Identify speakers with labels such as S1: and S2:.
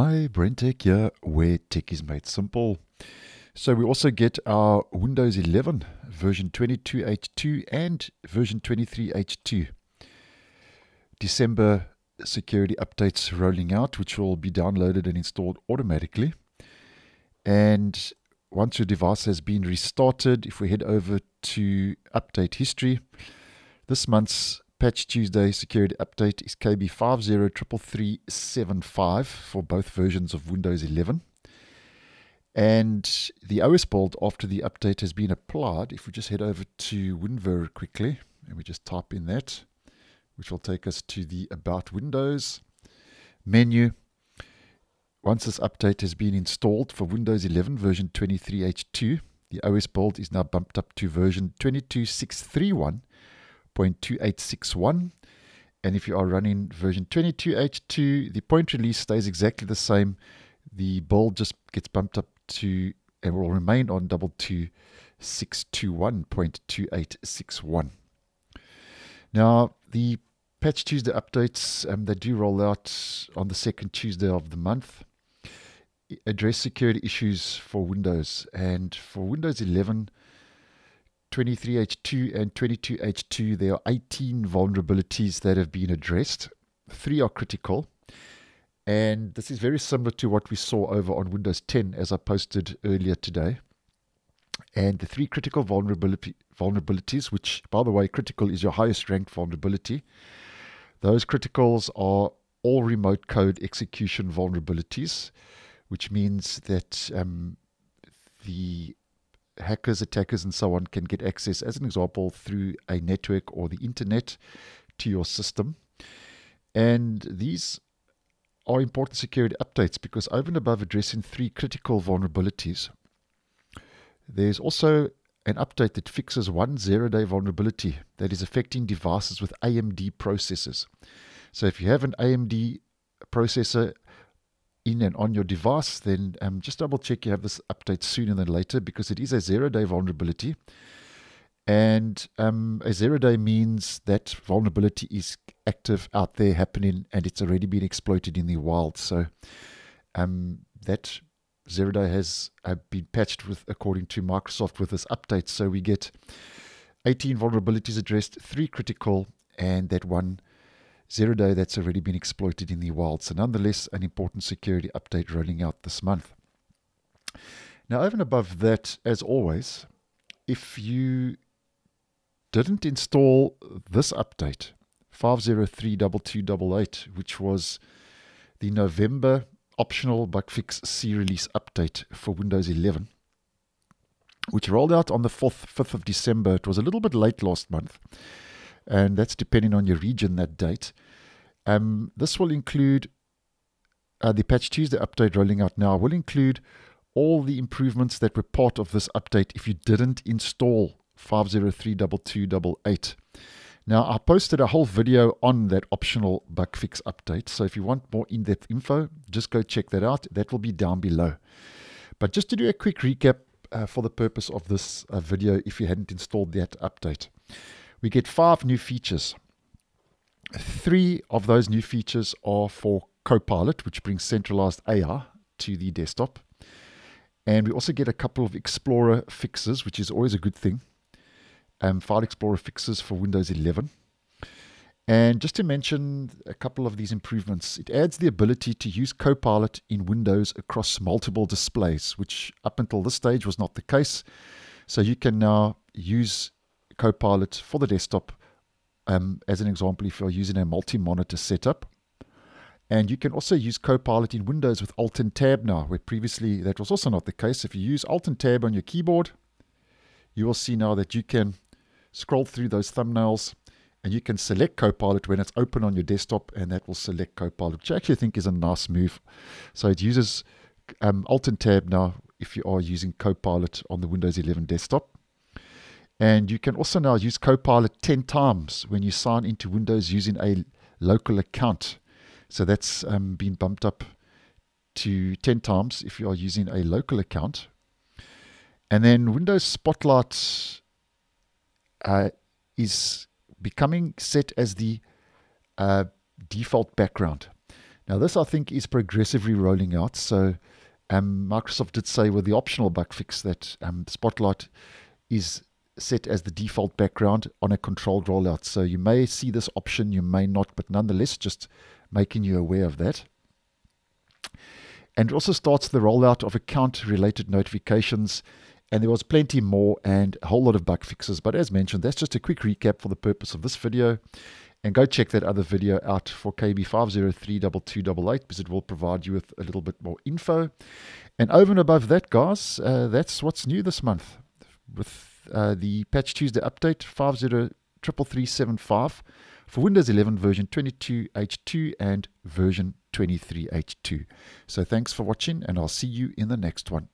S1: Hi, BrenTech here, where tech is made simple. So we also get our Windows 11 version 22H2 and version 23H2 December security updates rolling out, which will be downloaded and installed automatically. And once your device has been restarted, if we head over to update history, this month's Patch Tuesday security update is KB5033375 for both versions of Windows 11. And the OS build after the update has been applied, if we just head over to WinVer quickly and we just type in that, which will take us to the About Windows menu. Once this update has been installed for Windows 11 version 23H2, the OS build is now bumped up to version 22631 0.2861. And if you are running version 22H2, the point release stays exactly the same. The build just gets bumped up to and will remain on 22621.2861. Now, the Patch Tuesday updates, um, they do roll out on the second Tuesday of the month. Address security issues for Windows. And for Windows 11, 23H2 and 22H2, there are 18 vulnerabilities that have been addressed. Three are critical. And this is very similar to what we saw over on Windows 10 as I posted earlier today. And the three critical vulnerability, vulnerabilities, which, by the way, critical is your highest ranked vulnerability, those criticals are all remote code execution vulnerabilities, which means that um, the hackers, attackers, and so on can get access, as an example, through a network or the internet to your system. And these are important security updates because over and above addressing three critical vulnerabilities, there's also an update that fixes one zero day vulnerability that is affecting devices with AMD processors. So if you have an AMD processor in and on your device, then um, just double check you have this update sooner than later because it is a zero day vulnerability. And um, a zero day means that vulnerability is active out there happening and it's already been exploited in the wild. So um, that zero day has uh, been patched with according to Microsoft with this update. So we get 18 vulnerabilities addressed, three critical, and that one zero day that's already been exploited in the wild. So, nonetheless, an important security update rolling out this month. Now, over and above that, as always, if you didn't install this update, 5032288, which was the November optional bug fix C release update for Windows 11, which rolled out on the 4th, 5th of December. It was a little bit late last month and that's depending on your region that date. Um, this will include uh, the Patch Tuesday update rolling out now, will include all the improvements that were part of this update if you didn't install 5032288. Now, I posted a whole video on that optional bug fix update. So if you want more in depth info, just go check that out. That will be down below. But just to do a quick recap uh, for the purpose of this uh, video, if you hadn't installed that update we get five new features. Three of those new features are for Copilot, which brings centralized AI to the desktop. And we also get a couple of Explorer fixes, which is always a good thing. Um, File Explorer fixes for Windows 11. And just to mention a couple of these improvements, it adds the ability to use Copilot in Windows across multiple displays, which up until this stage was not the case. So you can now use Copilot for the desktop. Um, as an example, if you're using a multi-monitor setup. And you can also use Copilot in Windows with Alt and Tab now, where previously that was also not the case. If you use Alt and Tab on your keyboard, you will see now that you can scroll through those thumbnails and you can select Copilot when it's open on your desktop, and that will select Copilot, which I actually think is a nice move. So it uses um, Alt and Tab now if you are using Copilot on the Windows 11 desktop. And you can also now use Copilot 10 times when you sign into Windows using a local account. So that's um, been bumped up to 10 times if you are using a local account. And then Windows Spotlight uh, is becoming set as the uh, default background. Now, this I think is progressively rolling out. So, um, Microsoft did say with the optional bug fix that um, Spotlight is set as the default background on a controlled rollout. So you may see this option, you may not, but nonetheless, just making you aware of that. And it also starts the rollout of account related notifications. And there was plenty more and a whole lot of bug fixes. But as mentioned, that's just a quick recap for the purpose of this video. And go check that other video out for KB5032288 because it will provide you with a little bit more info. And over and above that, guys, uh, that's what's new this month uh, the Patch Tuesday update 5033375 for Windows 11 version 22H2 and version 23H2. So thanks for watching, and I'll see you in the next one.